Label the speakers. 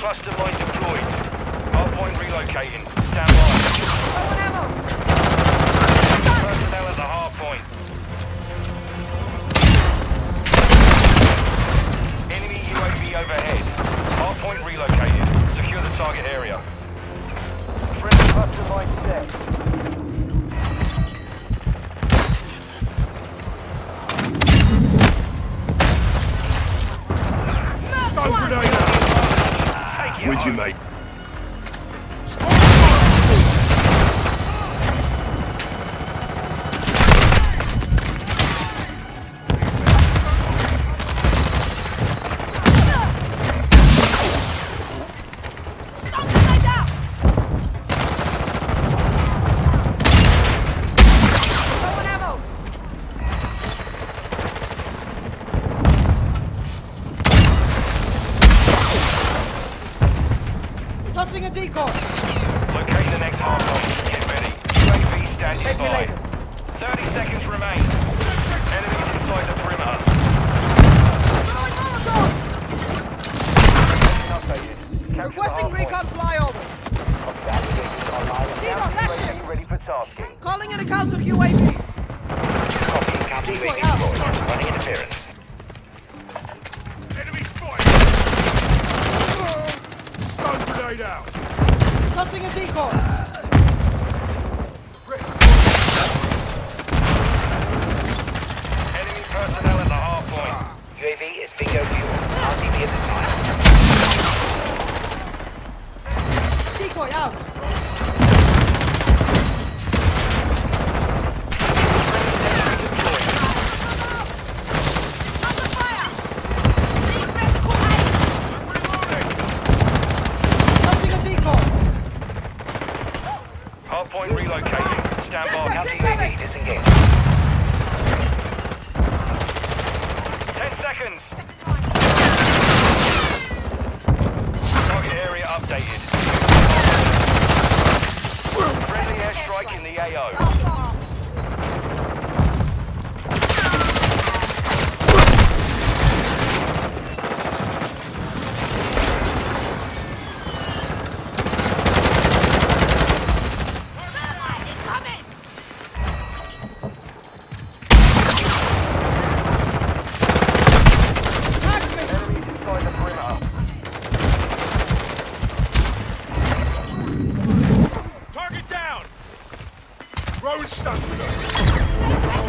Speaker 1: Cluster mine deployed. Hardpoint relocating. Stand by. Personnel at the hardpoint. Enemy UAV overhead. Hardpoint relocated. Secure the target area. Friendly cluster mine set.
Speaker 2: Grenade With you, mate.
Speaker 3: Tossing a decoy!
Speaker 1: Locate the next hardpoint. Get ready. UAV standing by.
Speaker 3: later.
Speaker 1: 30 seconds remain. Enemies inside the perimeter.
Speaker 3: Throwing Molotov!
Speaker 1: Updated. Capture the
Speaker 3: Requesting recon flyover! Seagulls active.
Speaker 1: Ready for tasking.
Speaker 3: Calling in a counter UAV!
Speaker 1: Copy. Counter UAV. Running interference.
Speaker 3: Tossing a decoy!
Speaker 1: Enemy personnel at the hardpoint. UAV is bingo fuel. RTB at the time.
Speaker 3: Decoy out! Tossing a decoy!
Speaker 1: Hardpoint relocating. Stand by.
Speaker 3: Syntax
Speaker 1: Counter
Speaker 3: incoming.
Speaker 1: UAV disengaged. 10 seconds. Target area updated. Friendly airstrike in the AO.
Speaker 2: Rowan stuck with us.